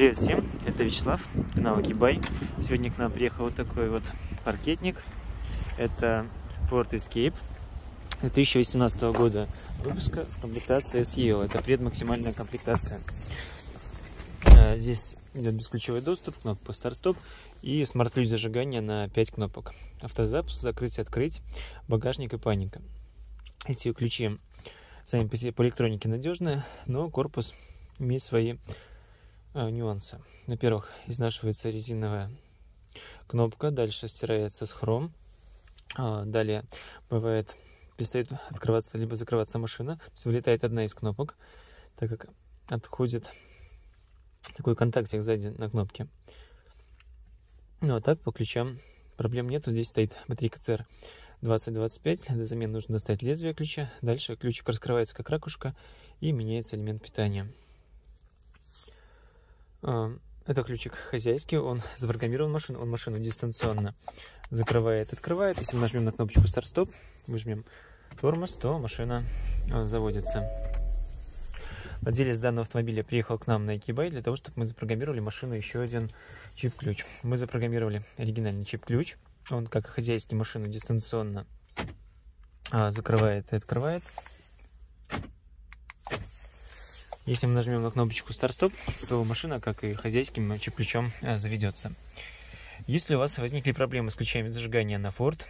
Привет всем, это Вячеслав, канал Гибай. Сегодня к нам приехал вот такой вот паркетник. Это Ford Escape 2018 года выпуска в комплектации SEO. Это предмаксимальная комплектация. А, здесь идет бесключевой доступ, кнопка старт-стоп и смарт-ключ зажигания на 5 кнопок. Автозапуск, закрыть, открыть, багажник и паника. Эти ключи сами по себе по электронике надежные, но корпус имеет свои нюансы. Во-первых, изнашивается резиновая кнопка, дальше стирается с хром. А, далее бывает перестает открываться либо закрываться машина, то есть вылетает одна из кнопок, так как отходит такой контактик сзади на кнопке. Ну а так по ключам проблем нету. Здесь стоит батарейка CR 2025. Для замены нужно достать лезвие ключа. Дальше ключик раскрывается как ракушка и меняется элемент питания. Это ключик хозяйский, он запрограммирован машину, он машину дистанционно закрывает, открывает. Если мы нажмем на кнопочку старт-стоп, выжмем тормоз, то машина а, заводится. Владелец данного автомобиля приехал к нам на Экибай для того, чтобы мы запрограммировали машину еще один чип-ключ. Мы запрограммировали оригинальный чип-ключ. Он, как хозяйский, машину дистанционно а, закрывает и открывает. Если мы нажмем на кнопочку старт-стоп, то машина, как и хозяйским чип-ключом, э, заведется. Если у вас возникли проблемы с ключами зажигания на Ford,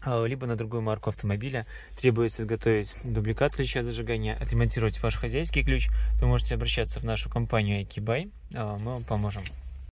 а, либо на другую марку автомобиля, требуется изготовить дубликат ключа зажигания, отремонтировать ваш хозяйский ключ, то можете обращаться в нашу компанию IKBuy, а, мы вам поможем.